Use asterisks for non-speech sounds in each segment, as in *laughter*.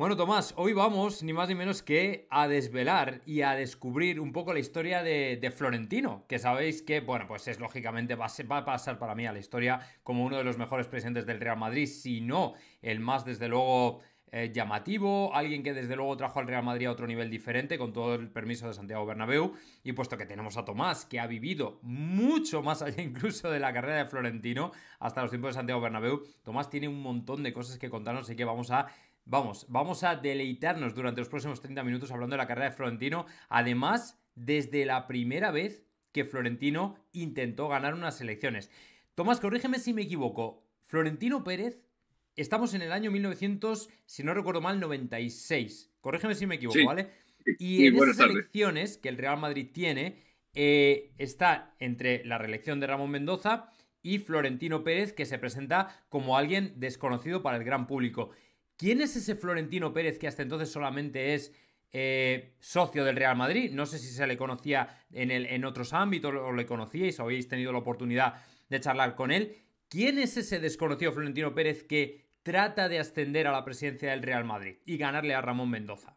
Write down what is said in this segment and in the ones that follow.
Bueno, Tomás, hoy vamos ni más ni menos que a desvelar y a descubrir un poco la historia de, Florentino, que sabéis que, bueno, pues es lógicamente, va a, pasar para mí a la historia como uno de los mejores presidentes del Real Madrid, si no el más, desde luego, eh, llamativo, alguien que desde luego trajo al Real Madrid a otro nivel diferente, con todo el permiso de Santiago Bernabéu, y puesto que tenemos a Tomás, que ha vivido mucho más *laughs* allá incluso de la carrera de Florentino, hasta los tiempos de Santiago Bernabéu, Tomás tiene un montón de cosas que contarnos, así que vamos a Vamos, vamos a deleitarnos durante los próximos 30 minutos hablando de la carrera de Florentino. Además, desde la primera vez que Florentino intentó ganar unas elecciones. Tomás, corrígeme si me equivoco. Florentino Pérez, estamos en el año 1900, si no recuerdo mal, 96. Corrígeme si me equivoco, ¿vale? Y en esas elecciones que el Real Madrid tiene, eh, está entre la reelección de Ramón Mendoza y Florentino Pérez, que se presenta como alguien desconocido para el gran público. ¿Quién es ese Florentino Pérez que hasta entonces solamente es eh, socio del Real Madrid? No sé si se le conocía en, otros ámbitos o le conocíais o habéis tenido la oportunidad de charlar con él. ¿Quién es ese desconocido Florentino Pérez que trata de ascender a la presidencia del Real Madrid y ganarle a Ramón Mendoza?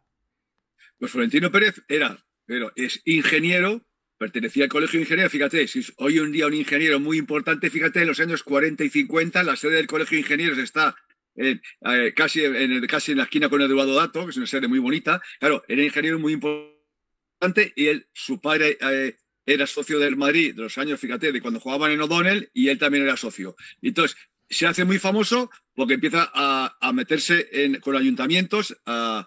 Pues Florentino Pérez era, pero es ingeniero, pertenecía al colegio de ingenieros. Fíjate, si hoy un día un ingeniero muy importante, fíjate, en los años 40 y 50, la sede del colegio de ingenieros está eh, casi, en, casi en la esquina con Eduardo Dato, que es una serie muy bonita. Claro, era ingeniero muy importante y él, su padre eh, era socio del Madrid de los años, fíjate, de cuando jugaban en O'Donnell y él también era socio. entonces, se hace muy famoso porque empieza a, meterse con ayuntamientos a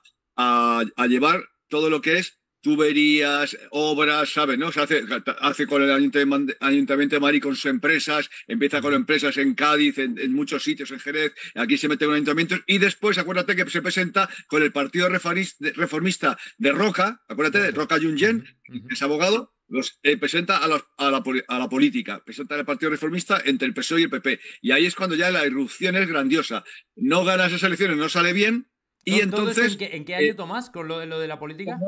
llevar todo lo que es tuberías, obras, ¿sabes? ¿no? Se hace, hace con el Ayuntamiento de Madrid con sus empresas, empieza con empresas en Cádiz, en, muchos sitios, en Jerez, aquí se mete con ayuntamientos y después, acuérdate que se presenta con el Partido Reformista de Roca, acuérdate, de Roca Junyen, es abogado, los eh, presenta a la, a, la, a la, política, presenta al Partido Reformista entre el PSOE y el PP. Y ahí es cuando ya la irrupción es grandiosa. No gana esas elecciones, no sale bien. Y entonces. En qué, año, eh, Tomás, con lo de, lo de la política?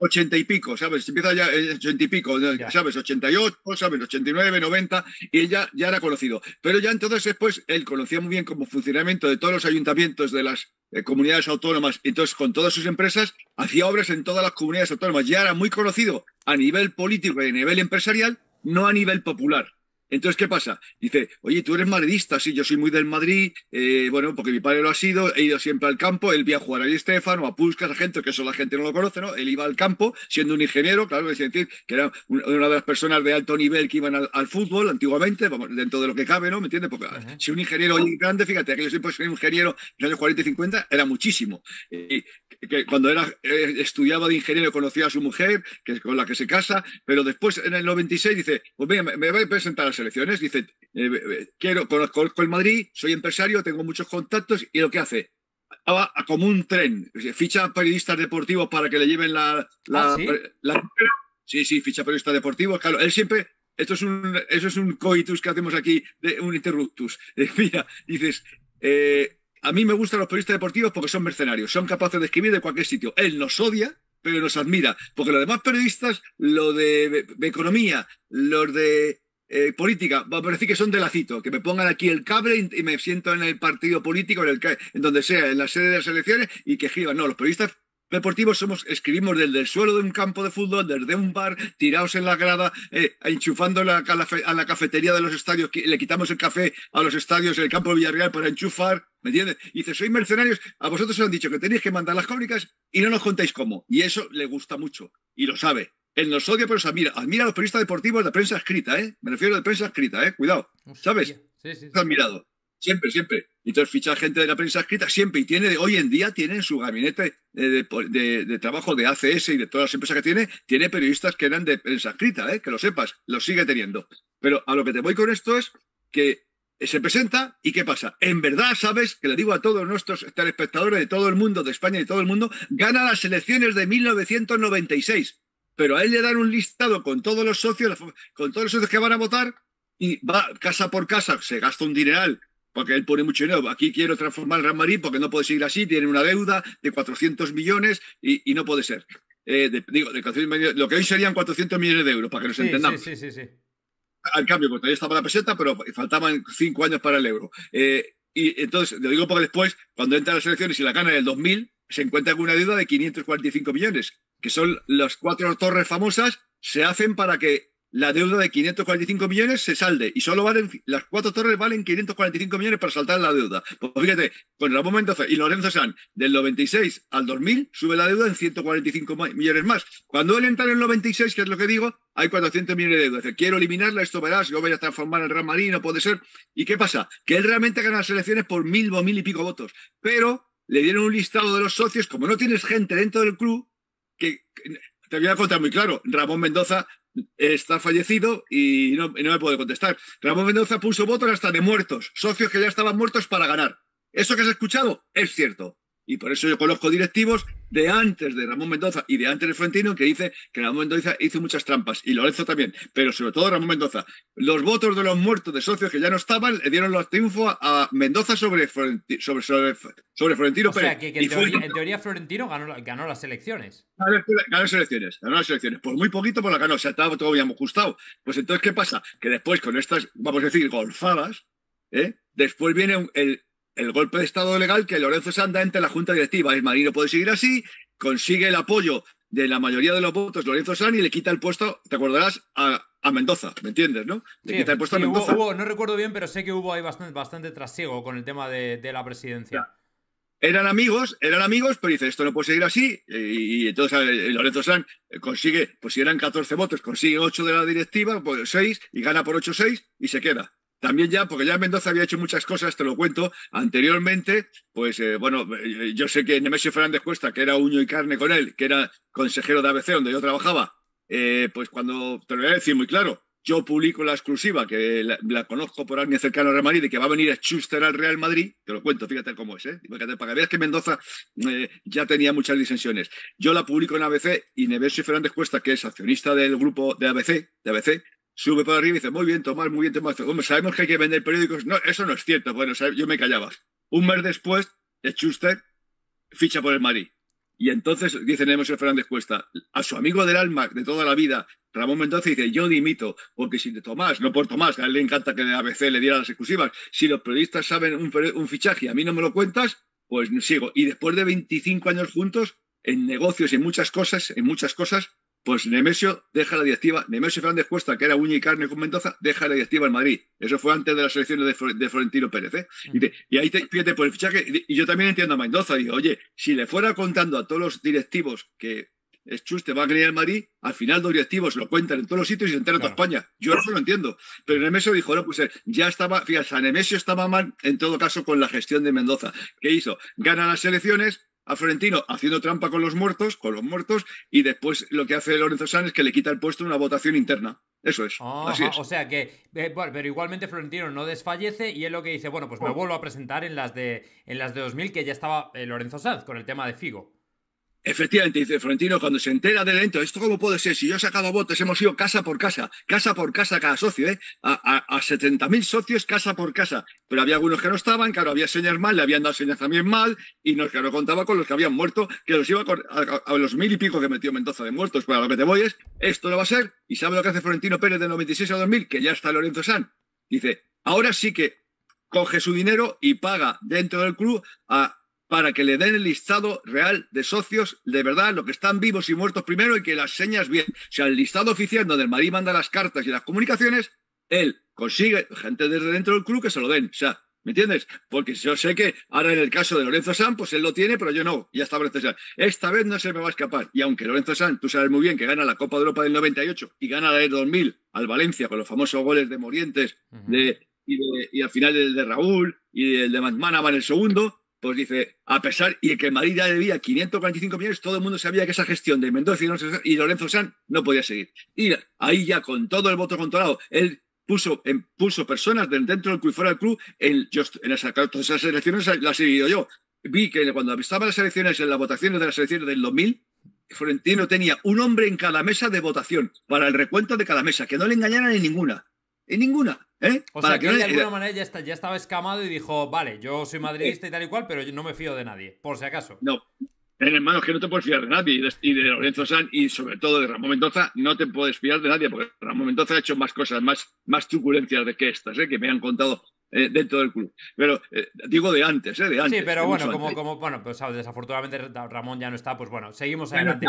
Ochenta y pico, ¿sabes? Empieza ya ochenta y pico, ¿sabes? 88, ¿sabes? 89, 90, y ella ya era conocido. Pero ya entonces después él conocía muy bien como funcionamiento de todos los ayuntamientos de las eh, comunidades autónomas, entonces con todas sus empresas hacía obras en todas las comunidades autónomas. Ya era muy conocido a nivel político y a nivel empresarial, no a nivel popular. Entonces, ¿qué pasa? Dice, oye, tú eres madridista, sí, yo soy muy del Madrid, eh, bueno, porque mi padre lo ha sido, he ido siempre al campo, él vía a jugar a Estefano, a Puskas, a gente, que eso la gente no lo conoce, ¿no? Él iba al campo, siendo un ingeniero, claro, es decir, que era una de las personas de alto nivel que iban al, fútbol antiguamente, vamos, dentro de lo que cabe, ¿no? ¿Me entiendes? Porque si un ingeniero hoy grande, fíjate, que yo siempre soy un ingeniero en los años 40 y 50, era muchísimo. Y que cuando era, eh, estudiaba de ingeniero conocía a su mujer, que con la que se casa, pero después en el 96 dice, pues venga, me, me voy a presentar a elecciones, dice, eh, eh, quiero, conozco el Madrid, soy empresario, tengo muchos contactos, y lo que hace, va como un tren, ficha periodistas deportivos para que le lleven la... la, ¿Ah, sí? sí? ficha periodistas deportivos, claro, él siempre... Esto es un, eso es un coitus que hacemos aquí, de un interruptus. *laughs* Mira, dices, a mí me gustan los periodistas deportivos porque son mercenarios, son capaces de escribir de cualquier sitio. Él nos odia, pero nos admira, porque los demás periodistas, lo de, economía, los de eh, política, va a parecer que son de lacito, que me pongan aquí el cable y, me siento en el partido político, en, el, en donde sea, en la sede de las elecciones y que escriban. No, los periodistas deportivos somos, escribimos desde el suelo de un campo de fútbol, desde un bar, tirados en la grada, eh, enchufando a, la, cafetería de los estadios, le quitamos el café a los estadios en el campo de Villarreal para enchufar, ¿me entiendes? Y dice, soy mercenarios, a vosotros os han dicho que tenéis que mandar las crónicas y no nos contáis cómo. Y eso le gusta mucho, y lo sabe. Él nos odia, pero se admira. Admira a los periodistas deportivos de prensa escrita, ¿eh? Me refiero de prensa escrita, ¿eh? Cuidado. ¿Sabes? Sí, sí, sí. admirado. Siempre, siempre. Y entonces ficha gente de la prensa escrita siempre. Y tiene, hoy en día tiene en su gabinete de, trabajo de ACS y de todas las empresas que tiene, tiene periodistas que eran de prensa escrita, ¿eh? que lo sepas, lo sigue teniendo. Pero a lo que te voy con esto es que se presenta y ¿qué pasa? En verdad, sabes, que le digo a todos nuestros telespectadores de todo el mundo, de España y de todo el mundo, gana las elecciones de 1996. Pero a él le dan un listado con todos los socios, con todos los socios que van a votar y va casa por casa, se gasta un dineral porque él pone mucho dinero. Aquí quiero transformar el Real Madrid porque no puede seguir así, tiene una deuda de 400 millones y, no puede ser. Eh, digo, lo que hoy serían 400 millones de euros, para que nos entendamos. Sí, sí, sí, Al cambio, porque todavía estaba la peseta, pero faltaban cinco años para el euro. Eh, y entonces, lo digo porque después, cuando entra a las elecciones y la gana en el 2000, se encuentra con una deuda de 545 millones, que son las cuatro torres famosas, se hacen para que la deuda de 545 millones se salde y solo valen, las cuatro torres valen 545 millones para saltar la deuda. Pues fíjate, con Ramón Mendoza y Lorenzo San, del 96 al 2000, sube la deuda en 145 millones más. Cuando él entra en el 96, que es lo que digo, hay 400 millones de deuda. Dice, quiero eliminarla, esto verás, yo voy a transformar el Real Madrid, no puede ser. ¿Y qué pasa? Que él realmente gana las elecciones por mil o mil y pico votos. Pero le dieron un listado de los socios, como no tienes gente dentro del club, te voy a contar muy claro, Ramón Mendoza está fallecido y no, me puede contestar. Ramón Mendoza puso votos hasta de muertos, socios que ya estaban muertos para ganar. Eso que has escuchado es cierto. Y por eso yo conozco directivos de antes de Ramón Mendoza y de antes de Florentino que dice que Ramón Mendoza hizo muchas trampas y Lorenzo también, pero sobre todo Ramón Mendoza. Los votos de los muertos de socios que ya no estaban le dieron los triunfos a Mendoza sobre, Florentino, sobre, sobre, Florentino o Sea, que, en, teoría, Florentino ganó, ganó las elecciones. Ganó, las elecciones, ganó las elecciones. Por muy poquito, por la ganó. O sea, estaba todo bien ajustado. Pues entonces, ¿qué pasa? Que después, con estas, vamos a decir, golfadas, ¿eh? después viene el, el golpe de Estado legal que Lorenzo Sanda entre la Junta Directiva. El Marino puede seguir así, consigue el apoyo de la mayoría de los votos Lorenzo San y le quita el puesto, te acordarás, a, Mendoza, ¿me entiendes, no? Le quita el puesto a Mendoza. no recuerdo bien, pero sé que hubo ahí bastante, bastante trasiego con el tema de, la presidencia. Eran amigos, eran amigos, pero dice, esto no puede seguir así. Y, entonces eh, Lorenzo San consigue, pues si eran 14 votos, consigue 8 de la directiva, pues 6, y gana por 8-6 y se queda. También ya, porque ya Mendoza había hecho muchas cosas, te lo cuento. Anteriormente, pues eh, bueno, eh, yo sé que Nemesio Fernández Cuesta, que era uño y carne con él, que era consejero de ABC donde yo trabajaba, eh, pues cuando, te lo voy a decir muy claro, yo publico la exclusiva, que la, conozco por alguien cercano al Real Madrid, y que va a venir a Schuster al Real Madrid, te lo cuento, fíjate cómo es, ¿eh? para que veas que Mendoza ya tenía muchas disensiones. Yo la publico en ABC y Nemesio Fernández Cuesta, que es accionista del grupo de ABC, de ABC, sube para arriba y dice, muy bien, Tomás, muy bien, Tomás. Hombre, sabemos que hay que vender periódicos. No, eso no es cierto. Bueno, yo me callaba. Un mes después, Schuster ficha por el Madrid. Y entonces dice Nemesio Fernández Cuesta, a su amigo del alma de toda la vida, Ramón Mendoza, dice, yo dimito, porque si de Tomás, no por Tomás, a él le encanta que el ABC le diera las exclusivas, si los periodistas saben un, fichaje a mí no me lo cuentas, pues sigo. Y después de 25 años juntos, en negocios y en muchas cosas, en muchas cosas, pues Nemesio deja la directiva, Nemesio Fernández Cuesta, que era uña y carne con Mendoza, deja la directiva en Madrid. Eso fue antes de las elecciones de, Florentino Pérez. ¿eh? Y, ahí, te, fíjate, por el fichaje, y yo también entiendo a Mendoza, digo, oye, si le fuera contando a todos los directivos que Chuste va a venir al Madrid, al final los directivos lo cuentan en todos los sitios y se entera toda España. Yo eso lo entiendo. Pero Nemesio dijo, no, pues eh, ya estaba, fíjate, Nemesio estaba mal en todo caso con la gestión de Mendoza. ¿Qué hizo? Gana las elecciones, a Florentino haciendo trampa con los muertos, con los muertos, y después lo que hace Lorenzo Sanz es que le quita el puesto en una votación interna. Eso es. así es. O sea que, eh, pero igualmente Florentino no desfallece y es lo que dice, bueno, pues me vuelvo a presentar en las de, en las de 2000 que ya estaba eh, Lorenzo Sanz con el tema de Figo. Efectivamente, dice Florentino, cuando se entera del evento, ¿esto cómo puede ser? Si yo he sacado votos, hemos ido casa por casa, casa por casa cada socio, ¿eh? A, a, 70.000 socios, casa por casa. Pero había algunos que no estaban, claro, había señas mal, le habían dado señas también mal, y no, claro, contaba con los que habían muerto, que los iba a, los mil y pico que metió Mendoza de muertos. Pero a lo que te voy es, esto lo va a ser, y ¿sabe lo que hace Florentino Pérez de 96 a 2000? Que ya está Lorenzo San. Dice, ahora sí que coge su dinero y paga dentro del club a para que le den el listado real de socios de verdad, lo que están vivos y muertos primero y que las señas bien. O sea, el listado oficial donde el Madrid manda las cartas y las comunicaciones, él consigue gente desde dentro del club que se lo den. O sea, ¿me entiendes? Porque yo sé que ahora en el caso de Lorenzo San, pues él lo tiene, pero yo no. Ya está Lorenzo San. Esta vez no se me va a escapar. Y aunque Lorenzo San, tú sabes muy bien que gana la Copa de Europa del 98 y gana la del 2000 al Valencia con los famosos goles de Morientes de, y, al final el de Raúl y el de en el segundo, pues dice, a pesar, y que Madrid debía 545 millones, todo el mundo sabía que esa gestión de Mendoza y Lorenzo San no podía seguir. Y ahí ya con todo el voto controlado, él puso, puso personas dentro del club y fuera del club, en, en todas esas elecciones las he seguido yo. Vi que cuando estaban las elecciones, en las votaciones de las elecciones del 2000, Florentino tenía un hombre en cada mesa de votación para el recuento de cada mesa, que no le engañaran en ninguna. En ninguna. ¿Eh? O sea, que, de alguna manera ya, está, ya, estaba escamado y dijo, vale, yo soy madridista y tal y cual, pero yo no me fío de nadie, por si acaso. No. En hermano, que no te puedes fiar de nadie. Y de, Lorenzo San y sobre todo de Ramón Mendoza, no te puedes fiar de nadie, porque Ramón Mendoza ha hecho más cosas, más, más truculencias de que estas, ¿eh? que me han contado eh, dentro del club. Pero eh, digo de antes, ¿eh? De antes. Sí, pero bueno, como, como, bueno, pues desafortunadamente Ramón ya no está, pues bueno, seguimos adelante.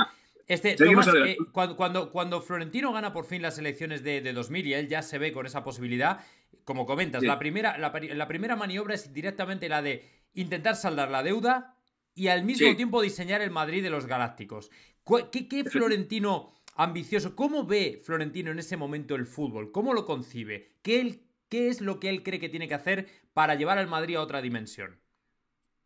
Este, eh, cuando, cuando, Florentino gana por fin las elecciones de, de, 2000 y él ya se ve con esa posibilidad, como comentas, la, primera, la, primera maniobra es directamente la de intentar saldar la deuda y al mismo tiempo diseñar el Madrid de los Galácticos. ¿Qué, qué Florentino ambicioso? ¿Cómo ve Florentino en ese momento el fútbol? ¿Cómo lo concibe? ¿Qué, ¿Qué es lo que él cree que tiene que hacer para llevar al Madrid a otra dimensión?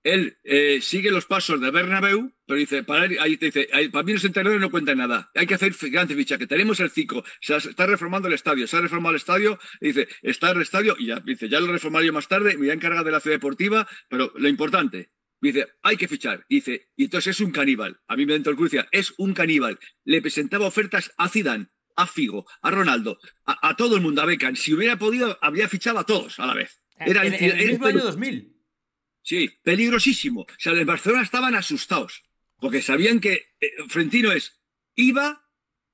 Él eh, sigue los pasos de Bernabéu, pero dice, para, ahí te dice, para mí los entrenadores no cuentan nada. Hay que hacer grandes fichajes. Tenemos el CICO, se está reformando el estadio, se ha reformado el estadio, dice, está el estadio, y ya, dice, ya lo reformaré yo más tarde, me voy a encargar de la ciudad deportiva, pero lo importante, dice, hay que fichar. Dice, y entonces es un caníbal. A mí me dentro el decía, es un caníbal. Le presentaba ofertas a Zidane, a Figo, a Ronaldo, a, todo el mundo, a Beckham. Si hubiera podido, habría fichado a todos a la vez. Era en, el mismo año 2000. Sí, peligrosísimo. O sea, en Barcelona estaban asustados, porque sabían que eh, Frentino es, iba,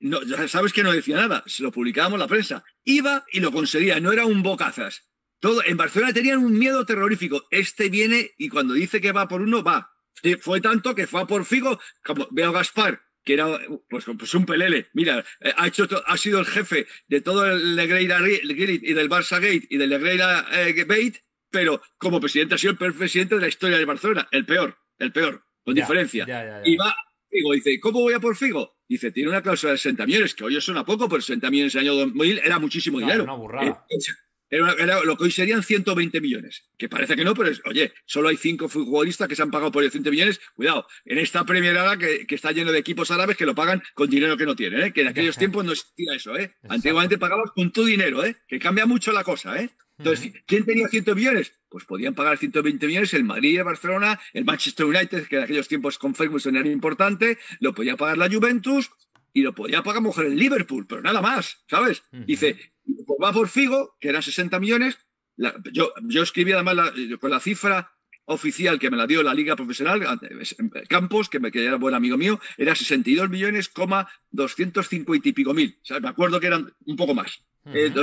no, sabes que no decía nada, se lo publicábamos la prensa, iba y lo conseguía, no era un bocazas. Todo, en Barcelona tenían un miedo terrorífico. Este viene y cuando dice que va por uno, va. Fue tanto que fue a por Figo, como veo a Gaspar, que era pues, pues un pelele. Mira, eh, ha, hecho ha sido el jefe de todo el Negreira y del Barça Gate y del Negreira eh, Gate pero como presidente ha sido el peor presidente de la historia de Barcelona, el peor, el peor, con diferencia. y va, Figo, dice, ¿cómo voy a por Figo? Dice, tiene una cláusula de 60 millones, que hoy suena poco, pero 60 millones en el año 2000 era muchísimo dinero. Una burrada. Eh, era, lo que hoy serían 120 millones. Que parece que no, pero es, oye, solo hay cinco futbolistas que se han pagado por 100 millones. Cuidado, en esta Premier que, que, está lleno de equipos árabes que lo pagan con dinero que no tienen, ¿eh? que en aquellos tiempos no existía eso. ¿eh? Antiguamente pagabas con tu dinero, ¿eh? que cambia mucho la cosa. ¿eh? Entonces, ¿quién tenía 100 millones? Pues podían pagar 120 millones el Madrid, el Barcelona, el Manchester United, que en aquellos tiempos con Ferguson era importante, lo podía pagar la Juventus y lo podía pagar mujer el Liverpool, pero nada más, ¿sabes? Dice, va por Figo, que eran 60 millones. yo, yo escribí además con la cifra oficial que me la dio la Liga Profesional, Campos, que, me, que era buen amigo mío, era 62 millones, 250 y pico mil. O sea, me acuerdo que eran un poco más. Eh,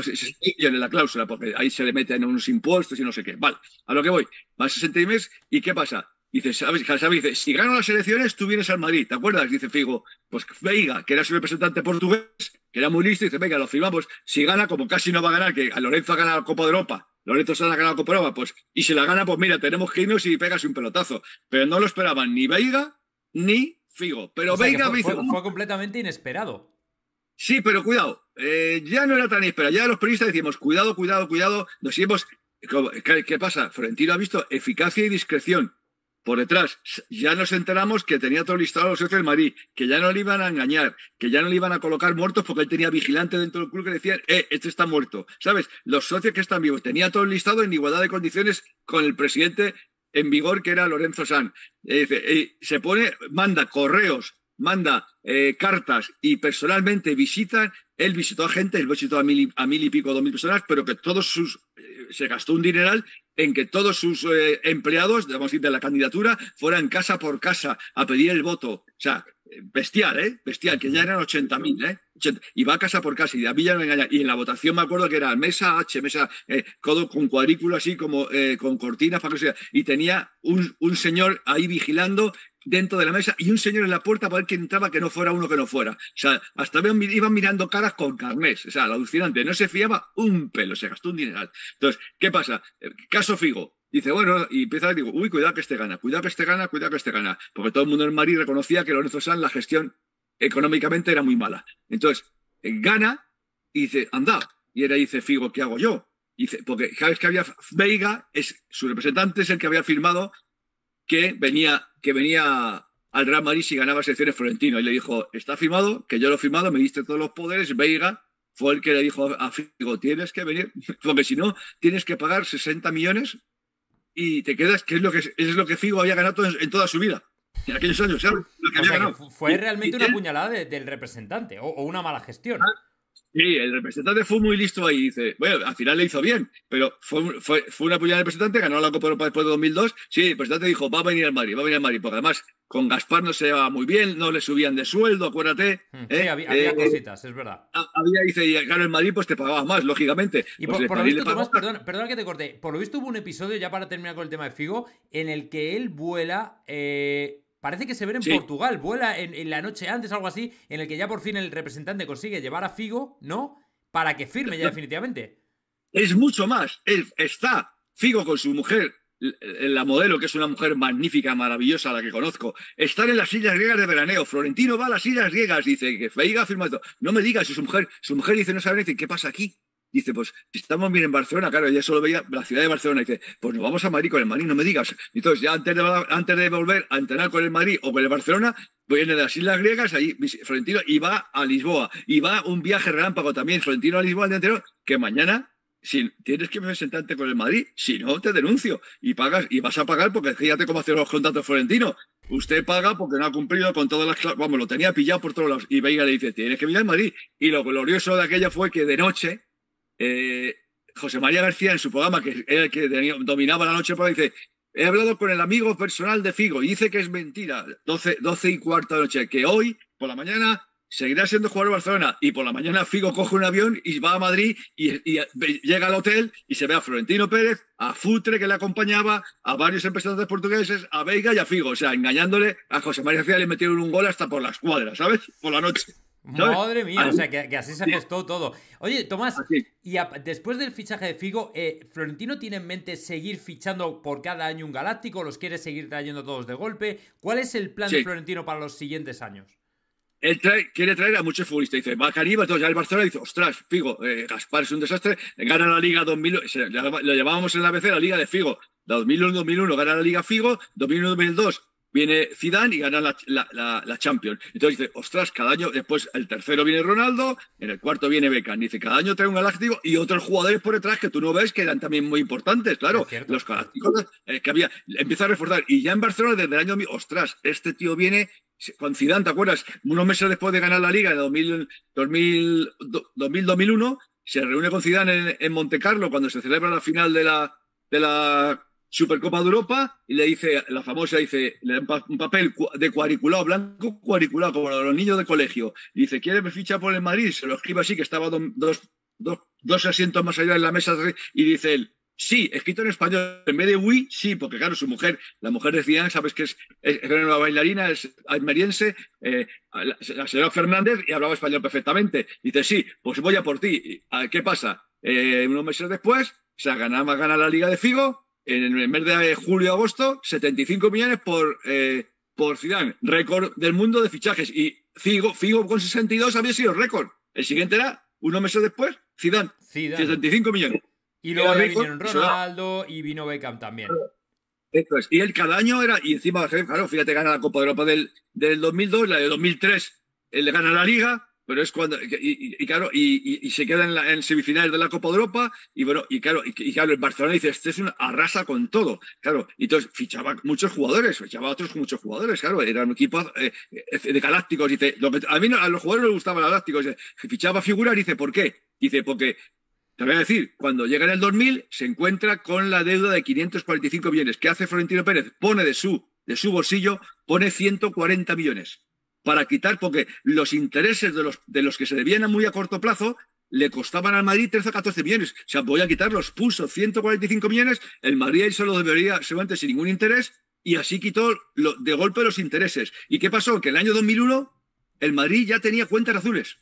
en la cláusula, porque ahí se le meten unos impuestos y no sé qué. Vale, a lo que voy. Más 60 meses, ¿y qué pasa? Dice, ¿sabes? Dice, si gano las elecciones, tú vienes al Madrid, ¿te acuerdas? Dice Figo, pues Veiga, que era su representante portugués, que era muy listo, dice, venga, lo firmamos. Si gana, como casi no va a ganar, que a Lorenzo ha ganado la Copa de Europa, Lorenzo se ha ganado la Copa de Europa, pues, y si la gana, pues mira, tenemos que irnos y pegas un pelotazo. Pero no lo esperaban ni Veiga ni Figo. Pero Veiga fue, fue completamente inesperado. Sí, pero cuidado, eh, ya no era tan inesperado. Ya los periodistas decimos, cuidado, cuidado, cuidado. Nos hemos. ¿Qué, pasa? Florentino ha visto eficacia y discreción. Por detrás, ya nos enteramos que tenía todo listado a los socios del Madrid, que ya no le iban a engañar, que ya no le iban a colocar muertos porque él tenía vigilante dentro del club que decían, eh, este está muerto. ¿Sabes? Los socios que están vivos, tenía todo listado en igualdad de condiciones con el presidente en vigor que era Lorenzo San. se pone, manda correos manda eh, cartas y personalmente visitan. Él visitó a gente, él visitó a mil, a mil y pico, dos mil personas, pero que todos sus. Eh, se gastó un dineral en que todos sus eh, empleados, a decir, de la candidatura, fueran casa por casa a pedir el voto. O sea, bestial, ¿eh? Bestial, que ya eran 80.000, ¿eh? Y va casa por casa y de Villa no engaña. Y en la votación me acuerdo que era mesa H, mesa eh, codo con cuadrículo así como eh, con cortinas para que sea. Y tenía un, un, señor ahí vigilando dentro de la mesa y un señor en la puerta para ver quién entraba, que no fuera uno que no fuera. O sea, hasta iban mirando caras con carnés. O sea, alucinante. No se fiaba un pelo, se gastó un dineral. Entonces, ¿qué pasa? Caso Figo. Dice, bueno, y empieza decir, uy, cuidado que este gana, cuidado que este gana, cuidado que este gana. Porque todo el mundo en Madrid reconocía que Lorenzo Sanz la gestión económicamente era muy mala. Entonces, eh, gana y dice, anda. Y él dice, Figo, ¿qué hago yo? dice, porque vez que había Veiga, es, su representante es el que había firmado que venía, que venía al Real Madrid si ganaba selecciones Florentino. Y le dijo, está firmado, que yo lo he firmado, me diste todos los poderes, Veiga fue el que le dijo a Figo, tienes que venir, *laughs* porque si no, tienes que pagar 60 millones y te quedas, que es lo que, es lo que Figo había ganado en, toda su vida. En aquellos años, ¿sabes? Lo que había ganado. fue realmente una puñalada del representante o, una mala gestión. Ah, Sí, el representante fue muy listo ahí. Dice, bueno, al final le hizo bien, pero fue, fue, fue una puñada del representante, ganó la Copa Europa después de 2002. Sí, el representante dijo, va a venir al Madrid, va a venir al Madrid, porque además con Gaspar no se llevaba muy bien, no le subían de sueldo, acuérdate. Hmm, sí, ¿eh? había, había eh, cositas, es verdad. Había, dice, y claro, el Madrid pues te pagaba más, lógicamente. Y pues por, lo visto, Tomás, perdón, perdón, que te corté, por lo visto hubo un episodio, ya para terminar con el tema de Figo, en el que él vuela... Eh Parece que se ve en sí. Portugal, vuela en, en, la noche antes, algo así, en el que ya por fin el representante consigue llevar a Figo, ¿no? Para que firme ya definitivamente. Es mucho más. Él está Figo con su mujer, la modelo, que es una mujer magnífica, maravillosa, la que conozco. Están en las islas griegas de veraneo. Florentino va a las islas griegas, dice que Feiga ha firmado. No me digas, si su mujer, su mujer dice, no sabe, dice, ¿qué pasa aquí? Dice, pues estamos bien en Barcelona, claro, ella solo veía la ciudad de Barcelona. Dice, pues nos vamos a Madrid con el Madrid, no me digas. Entonces, ya antes de, antes de volver a entrenar con el Madrid o con el Barcelona, viene de las Islas Griegas, allí Florentino, y va a Lisboa. Y va un viaje relámpago también, Florentino a Lisboa el día anterior, que mañana si tienes que presentarte con el Madrid, si no, te denuncio y pagas y vas a pagar porque fíjate cómo hacen los contratos Florentino. Usted paga porque no ha cumplido con todas las vamos, lo tenía pillado por todos lados. Y Veiga le dice, tienes que venir al Madrid. Y lo glorioso de aquella fue que de noche, eh, José María García en su programa, que era el que dominaba la noche, pues dice, he hablado con el amigo personal de Figo y dice que es mentira, 12, 12 y cuarto de noche, que hoy, por la mañana, seguirá siendo jugador de Barcelona y por la mañana Figo coge un avión y va a Madrid y, y, llega al hotel y se ve a Florentino Pérez, a Futre que le acompañaba, a varios empresarios portugueses, a Veiga y a Figo, o sea, engañándole a José María García le metieron un gol hasta por las cuadras, ¿sabes? Por la noche. ¿Sabes? Madre mía, o sea, que, que, así se apostó todo. Oye, Tomás, y a, después del fichaje de Figo, eh, ¿Florentino tiene en mente seguir fichando por cada año un galáctico? ¿Los quiere seguir trayendo todos de golpe? ¿Cuál es el plan sí. de Florentino para los siguientes años? él trae, quiere traer a muchos futbolistas. Dice, va Caribe, entonces ya el Barcelona dice, ostras, Figo, eh, Gaspar es un desastre, gana la Liga 2000, lo llevábamos en la ABC, la Liga de Figo. 2001-2001 gana la Liga Figo, 2001-2002 viene Zidane y gana la, la, la, la, Champions. Entonces dice, ostras, cada año, después el tercero viene Ronaldo, en el cuarto viene Beckham. Dice, cada año trae un galáctico y otros jugadores por detrás que tú no ves que eran también muy importantes, claro. Los galácticos eh, que había, empieza a reforzar. Y ya en Barcelona, desde el año, ostras, este tío viene con Zidane, ¿te acuerdas? Unos meses después de ganar la Liga en 2000-2001, se reúne con Zidane en, en Monte Carlo cuando se celebra la final de la, de la Supercopa de Europa y le dice, la famosa dice, le da un papel de cuadriculado, blanco cuadriculado, como los niños de colegio. Dice, ¿quiere me ficha por el Madrid? Se lo escribe así, que estaba dos, dos, dos asientos más allá en la mesa, y dice él, sí, escrito en español, en vez de oui, sí, porque claro, su mujer, la mujer de sabes que es, es, una bailarina, es almeriense, eh, la, señora Fernández, y hablaba español perfectamente. Dice, sí, pues voy a por ti. ¿Qué pasa? Eh, unos meses después, se ganaba gana la Liga de Figo, en el mes de julio-agosto, 75 millones por, eh, por Zidane, récord del mundo de fichajes. Y Figo, Figo con 62 había sido récord. El siguiente era, unos meses después, Zidane, Zidane. 75 millones. Y luego vinieron Ronaldo y vino Beckham también. Esto es. Y él cada año era, y encima, claro, fíjate, gana la Copa de Europa del, del 2002, la de 2003, él le gana la Liga, pero es cuando, y, y, y claro, y, y, se queda en, la, en, semifinales de la Copa de Europa, y bueno, y claro, y, claro, el Barcelona dice, este es una arrasa con todo, claro, y entonces fichaba muchos jugadores, fichaba otros muchos jugadores, claro, era un equipo eh, de galácticos, dice, a mí a los jugadores les gustaban galácticos, dice, fichaba figuras, dice, ¿por qué? Dice, porque te voy a decir, cuando llega en el 2000, se encuentra con la deuda de 545 millones. ¿Qué hace Florentino Pérez? Pone de su, de su bolsillo, pone 140 millones para quitar, porque los intereses de los, de los que se debían a muy a corto plazo le costaban al Madrid 13 o 14 millones. O sea, voy a quitarlos, puso 145 millones, el Madrid ahí solo debería, seguramente sin ningún interés, y así quitó lo, de golpe los intereses. ¿Y qué pasó? Que el año 2001 el Madrid ya tenía cuentas azules.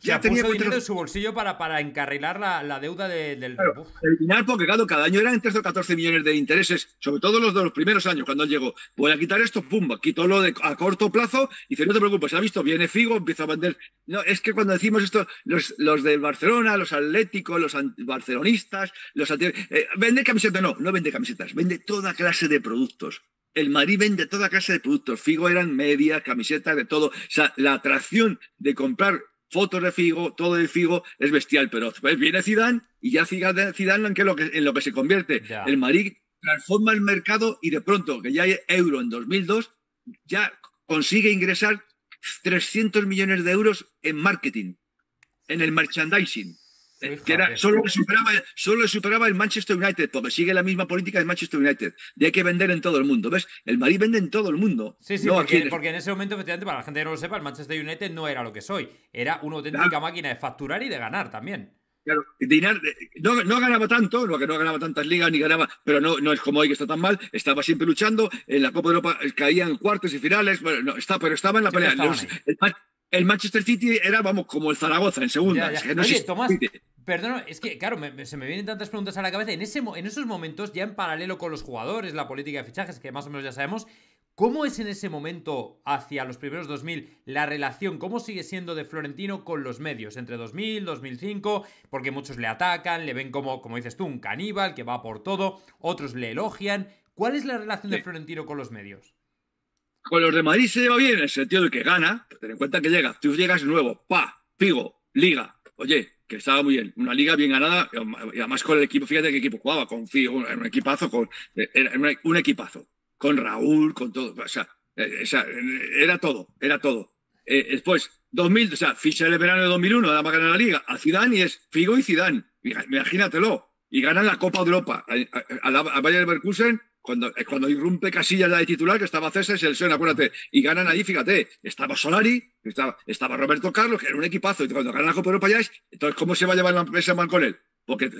Ya, ya tenía puso dinero en su bolsillo para, para encarrilar la, la deuda de, del. Claro, eliminar, porque claro, cada año eran 13 o 14 millones de intereses, sobre todo los de los primeros años, cuando él llegó. Voy a quitar esto, pum, quitó lo de a corto plazo y dice: No te preocupes, ha visto, viene Figo, empieza a vender. No, es que cuando decimos esto, los, los de Barcelona, los atléticos, los barcelonistas, los anti... eh, vende camisetas, no, no vende camisetas, vende toda clase de productos el Madrid vende toda clase de productos. Figo eran medias, camisetas, de todo. O sea, la atracción de comprar fotos de Figo, todo de Figo es bestial, pero después viene Zidane y ya Zidane, Zidane en, que lo que, en lo que se convierte. Ya. El Madrid transforma el mercado y de pronto, que ya hay euro en 2002, ya consigue ingresar 300 millones de euros en marketing. en el merchandising. Que era, solo, le superaba, solo superaba el Manchester United, porque sigue la misma política del Manchester United, de hay que vender en todo el mundo. ¿Ves? El Madrid vende en todo el mundo. Sí, sí, porque, en ese momento, efectivamente, para la gente que no lo sepa, el Manchester United no era lo que soy. Era una auténtica máquina de facturar y de ganar también. Claro, no, no, ganaba tanto, lo que no ganaba tantas ligas ni ganaba, pero no, no es como hoy que está tan mal, estaba siempre luchando, en la Copa de Europa caían cuartos y finales, bueno, no, está, pero estaba en la pelea. el, Manchester City era, vamos, como el Zaragoza en segunda. Oye, Tomás, perdón, es que, claro, se me vienen tantas preguntas a la cabeza. En, ese, en esos momentos, ya en paralelo con los jugadores, la política de fichajes, que más o menos ya sabemos, ¿Cómo es en ese momento, hacia los primeros 2000, la relación, cómo sigue siendo de Florentino con los medios entre 2000, 2005? Porque muchos le atacan, le ven como, como dices tú, un caníbal que va por todo, otros le elogian. ¿Cuál es la relación de Florentino con los medios? Con los de Madrid se lleva bien en el sentido de que gana, ten en cuenta que llega, tú llegas nuevo, pa, Figo, Liga, oye, que estaba muy bien, una liga bien ganada, y además con el equipo, fíjate qué equipo jugaba, con Figo, un equipazo, con, era un equipazo con Raúl, con todo. O sea, eh, era todo, era todo. Eh, después, 2000, o sea, ficha el verano de 2001, nada más ganar la liga, a Zidane y es Figo y Zidane. Imagínatelo. Y ganan la Copa Europa a, la, Bayern Leverkusen cuando, eh, cuando irrumpe Casillas la de titular, que estaba César Selección, acuérdate, y ganan ahí, fíjate, estaba Solari, estaba, estaba Roberto Carlos, que era un equipazo, y cuando ganan la Copa Europa ya es, entonces, ¿cómo se va a llevar la empresa mal con él? porque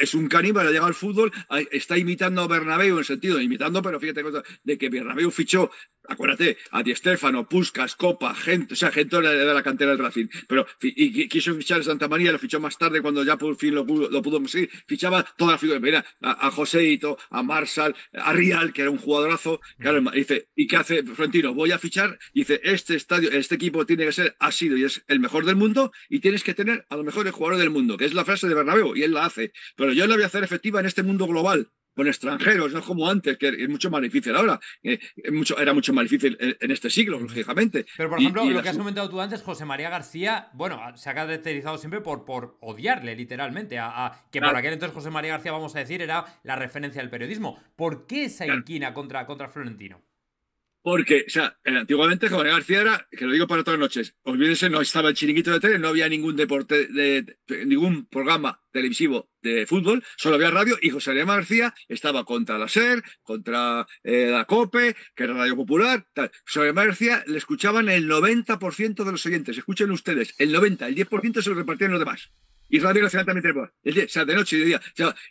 es un caníbal, ha llegado al fútbol, está imitando a Bernabéu en el sentido, imitando, pero fíjate de que Bernabéu fichó, acuérdate, a Di Stefano, Puskas, Copa, gente, o sea, gente de la cantera del Racing, pero y, quiso fichar a Santa María, lo fichó más tarde cuando ya por fin lo, lo pudo conseguir, fichaba toda la figura, mira, a, a Joseito, a Marsal, a Rial, que era un jugadorazo, claro, dice, ¿y qué hace Florentino? Voy a fichar, dice, este estadio, este equipo tiene que ser, ha sido y es el mejor del mundo, y tienes que tener a los mejores jugadores del mundo, que es la frase de Bernabéu, y él la hace. Pero yo la voy a hacer efectiva en este mundo global, con extranjeros, no como antes, que es mucho más difícil ahora. Eh, mucho, era mucho más difícil en, este siglo, lógicamente. Pero, por ejemplo, lo que has comentado tú antes, José María García, bueno, se ha caracterizado siempre por, por odiarle, literalmente, a, que por aquel entonces José María García, vamos a decir, era la referencia del periodismo. ¿Por qué esa inquina contra, contra Florentino? Porque, o sea, antiguamente José García era, que lo digo para todas las noches, olvídense, no estaba el chiringuito de tele, no había ningún deporte, de, ningún programa televisivo de fútbol, solo había radio y José María García estaba contra la SER, contra eh, la COPE, que era Radio Popular, tal. José María García le escuchaban el 90% de los oyentes, escuchen ustedes, el 90, el 10% se lo repartían los demás. Y Radio Nacional también tenía el o sea, de noche y de día.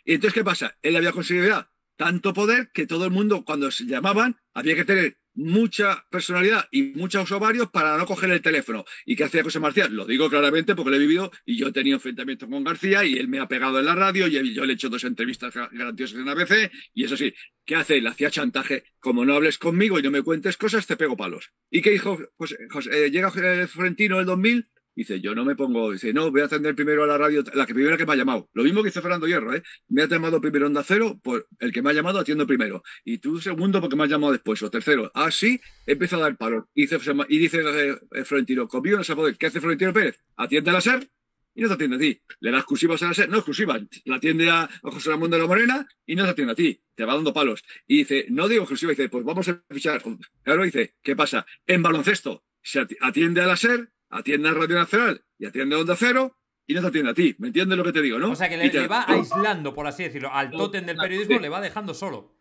y entonces, ¿qué pasa? Él había conseguido tanto poder que todo el mundo, cuando se llamaban, había que tener mucha personalidad y muchos ovarios para no coger el teléfono. ¿Y qué hacía José Marcial? Lo digo claramente porque lo he vivido y yo he tenido enfrentamientos con García y él me ha pegado en la radio y yo le he hecho dos entrevistas garantiosas en ABC y eso sí, ¿qué hace? Le hacía chantaje. Como no hables conmigo y no me cuentes cosas, te pego palos. ¿Y qué dijo? José, eh, llega Florentino el 2000 Dice, yo no me pongo, dice, no, voy a atender primero a la radio, la que primera que me ha llamado. Lo mismo que hizo Fernando Hierro, ¿eh? Me ha llamado primero Onda Cero, por el que me ha llamado atiendo primero. Y tú segundo porque me has llamado después, o tercero. Así empieza a dar palo. Y dice, y dice eh, Florentino, conmigo no se puede. ¿Qué hace Florentino Pérez? Atiende a la SER y no te atiende a ti. Le da exclusivas a la SER, no exclusivas, la atiende a, José Ramón de la Morena y no te atiende a ti. Te va dando palos. Y dice, no digo exclusiva, dice, pues vamos a fichar. Claro, dice, ¿qué pasa? En baloncesto se atiende a la SER atiende a Radio Nacional y atiende a Onda Cero y no te atiende a ti. ¿Me entiendes lo que te digo, no? O sea, que le, va aislando, por así decirlo. Al tótem del periodismo le va dejando solo.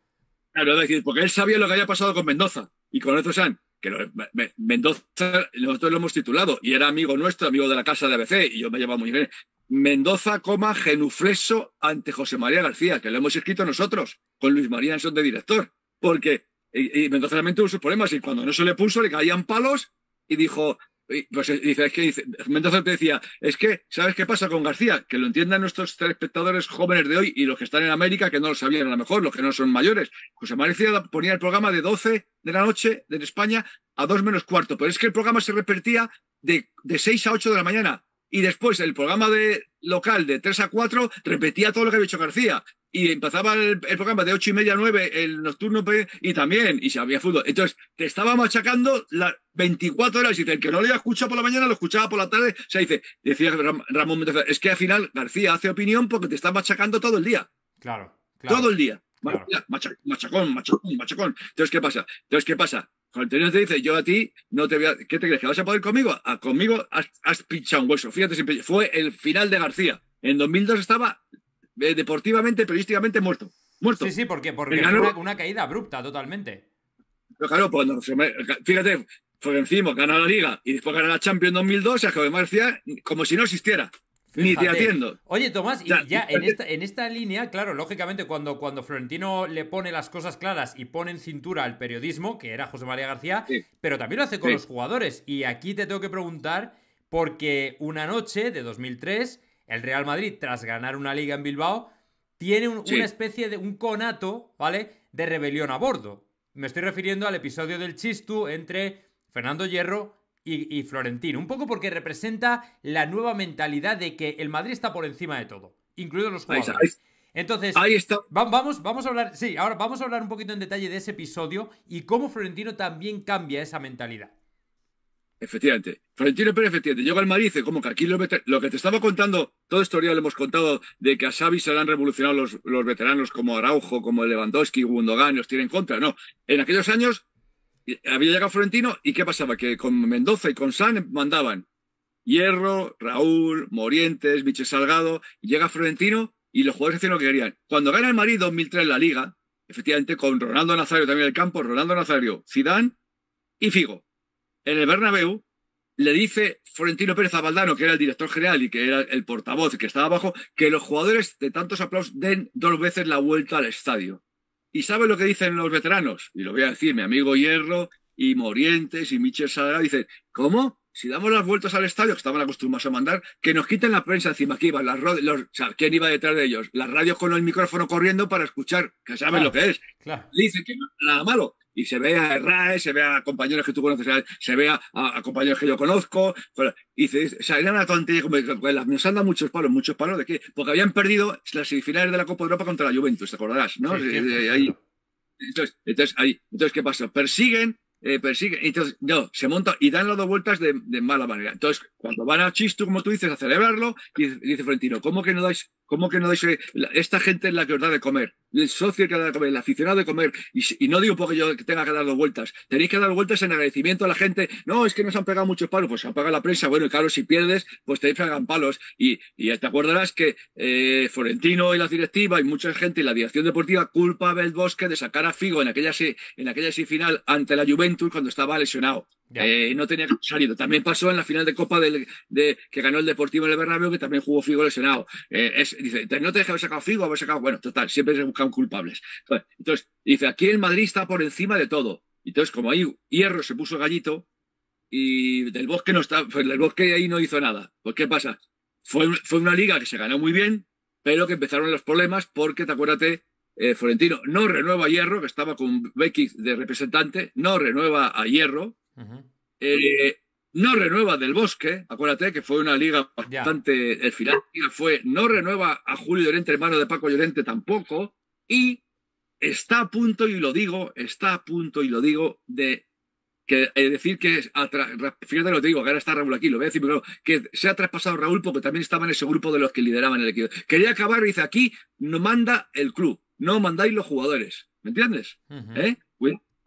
Claro, es decir, porque él sabía lo que había pasado con Mendoza. Y con eso San, que Mendoza, nosotros lo hemos titulado, y era amigo nuestro, amigo de la casa de ABC, y yo me llevaba muy bien. Mendoza, coma, genufleso ante José María García, que lo hemos escrito nosotros, con Luis María Anson de director. Porque y, Mendoza también tuvo sus problemas, y cuando no se le puso, le caían palos, y dijo, pues eh, dice, es que dice, Mendoza te decía, es que, ¿sabes qué pasa con García? Que lo entiendan nuestros telespectadores jóvenes de hoy y los que están en América, que no lo sabían a lo mejor, los que no son mayores. José María ponía el programa de 12 de la noche de España a 2 menos cuarto, pero es que el programa se repetía de, de 6 a 8 de la mañana. Y después el programa de local de 3 a 4 repetía todo lo que había hecho García y empezaba el, programa de ocho y media a nueve, el nocturno, y también, y se había fútbol. Entonces, te estaba machacando las 24 horas, y dice, el que no lo había escuchado por la mañana, lo escuchaba por la tarde, o sea, dice, decía Ramón Mendoza, es que al final García hace opinión porque te está machacando todo el día. Claro. Todo el día. Machacón, machacón, machacón. Entonces, ¿qué pasa? Entonces, ¿qué pasa? Florentino te dice, yo a ti no te voy a... ¿Qué te crees? ¿Que vas a poder conmigo? A, conmigo has, has, pinchado un hueso. Fíjate, siempre, fue el final de García. En 2002 estaba eh, deportivamente, periodísticamente muerto. Muerto. Sí, sí, porque, porque fue una, una, caída abrupta totalmente. Pero claro, pues, no, fíjate, por encima gana la Liga y después gana la Champions en 2002, a Javier García como si no existiera. Ni te atiendo. Oye, Tomás, y ya en esta, en esta línea, claro, lógicamente, cuando, cuando Florentino le pone las cosas claras y pone en cintura al periodismo, que era José María García, sí. pero también lo hace con Sí. los jugadores. Y aquí te tengo que preguntar, porque una noche de 2003, el Real Madrid, tras ganar una liga en Bilbao, tiene un- Sí. una especie de un conato, ¿vale? De rebelión a bordo. Me estoy refiriendo al episodio del Chistu entre Fernando Hierro y, y Florentino. Un poco porque representa la nueva mentalidad de que el Madrid está por encima de todo, incluidos los jugadores. Entonces, Ahí está. va- vamos, vamos a hablar, sí, ahora vamos a hablar un poquito en detalle de ese episodio y cómo Florentino también cambia esa mentalidad. Efectivamente. Florentino Pérez, efectivamente. Llega al Madrid y dice, como que aquí lo, veter- lo que te estaba contando, toda historia lo hemos contado de que a Xavi se le han revolucionado los, los veteranos como Araujo, como Lewandowski, Gundogan, los tiene en contra. No. En aquellos años había llegado Florentino y ¿qué pasaba? Que con Mendoza y con San mandaban Hierro, Raúl, Morientes, Michel Salgado, llega Florentino y los jugadores hacían lo que querían. Cuando gana el Madrid 2003 la Liga, efectivamente con Ronaldo Nazario también en el campo, Ronaldo Nazario, Zidane y Figo en el Bernabéu, le dice Florentino Pérez a Valdano, que era el director general y que era el portavoz que estaba abajo, que los jugadores de tantos aplausos den dos veces la vuelta al estadio. ¿Y sabe lo que dicen los veteranos? Y lo voy a decir, mi amigo Hierro y Morientes y Michel Salgado dicen, ¿cómo? Si damos las vueltas al estadio, que estaban acostumbrados a mandar, que nos quiten la prensa encima, que iban las ro- los, o sea, ¿quién iba detrás de ellos? Las radios con el micrófono corriendo para escuchar, que saben Claro. lo que es Claro. dice que nada malo. Y se ve a RAE, se ve a compañeros que tú conoces, se ve a, a compañeros que yo conozco. Y dice, o sea, era una tontería. como- Nos han dado muchos palos, muchos palos de qué? Porque habían perdido las semifinales de la Copa de Europa contra la Juventus, te acordarás, ¿no? Sí, Eh, ahí. Entonces, entonces, ahí, entonces, ¿qué pasa? Persiguen, eh, persiguen, entonces, no, se monta y dan las dos vueltas de, de mala manera. Entonces, cuando van a Chistu, como tú dices, a celebrarlo, dice, dice Florentino, ¿cómo que no dais, cómo que no dais, eh, esta gente es la que os da de comer, el socio que da de comer, el aficionado de comer, y, y no digo porque yo tenga que dar dos vueltas, tenéis que dar vueltas en agradecimiento a la gente, no, es que nos han pegado muchos palos, pues se han pagado la prensa, bueno, y claro, si pierdes, pues te pegan palos, y, y te acordarás que eh, Florentino y la directiva y mucha gente y la dirección deportiva culpa a Belbosque de sacar a Figo en aquella, en aquella semifinal ante la Juventus cuando estaba lesionado. Eh, no tenía salido. También pasó en la final de Copa del, de, que ganó el Deportivo en el que también jugó Figo lesionado. Eh, es- dice, no te dejes haber sacado Figo, haber sacado. Bueno, total, siempre se buscan culpables. Entonces, entonces, dice, aquí el Madrid está por encima de todo. Entonces, como ahí Hierro se puso gallito y del Bosque no está, pues el Bosque ahí no hizo nada. Pues, ¿qué pasa? Fue, fue una liga que se ganó muy bien, pero que empezaron los problemas porque, te acuérdate, eh, Florentino no renueva a Hierro, que estaba con Becky de representante, no renueva a Hierro, Eh, no renueva del Bosque, acuérdate que fue una liga Ya. bastante. El final fue no renueva a Julio Llorente, hermano de Paco Llorente tampoco, y está a punto, y lo digo, está a punto, y lo digo, de que eh, decir que fíjate lo que te digo, que ahora está Raúl aquí, lo voy a decir, pero que se ha traspasado Raúl porque también estaba en ese grupo de los que lideraban el equipo. Quería acabar y dice aquí no manda el club, no mandáis los jugadores, ¿me entiendes? ¿Eh?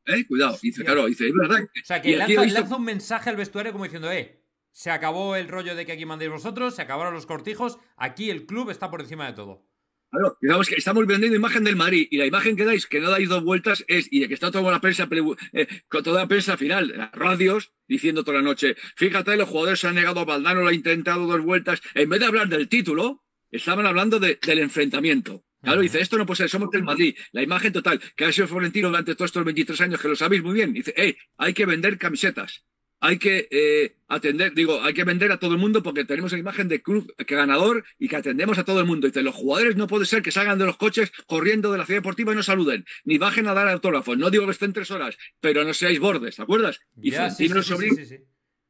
Cuidado, ¿eh? Cuidado. Dice, claro, dice, es verdad. O sea, que lanza, un mensaje al vestuario como diciendo, eh, se acabó el rollo de que aquí mandéis vosotros, se acabaron los cortijos, aquí el club está por encima de todo. Claro, digamos que estamos vendiendo imagen del Madrid y la imagen que dais, que no dais dos vueltas, es y de que está toda la prensa, pre- eh, con toda la prensa final, las radios, diciendo toda la noche, fíjate, los jugadores se han negado, Valdano lo ha intentado dos vueltas, en vez de hablar del título, estaban hablando de- del enfrentamiento. Claro, dice, esto no puede ser, somos del Madrid, la imagen total, que ha sido Florentino durante todos estos 23 años, que lo sabéis muy bien, dice, hey, hay que vender camisetas, hay que eh, atender, digo, hay que vender a todo el mundo porque tenemos la imagen de club que ganador y que atendemos a todo el mundo. Dice, los jugadores no puede ser que salgan de los coches corriendo de la ciudad deportiva y no saluden, ni bajen a dar autógrafos. No digo que estén tres horas, pero no seáis bordes, ¿te acuerdas? Sí, sí, sí.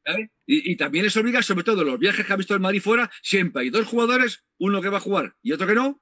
¿eh? Y, y también les obliga, sobre todo los viajes que ha visto el Madrid fuera, siempre hay dos jugadores, uno que va a jugar y otro que no,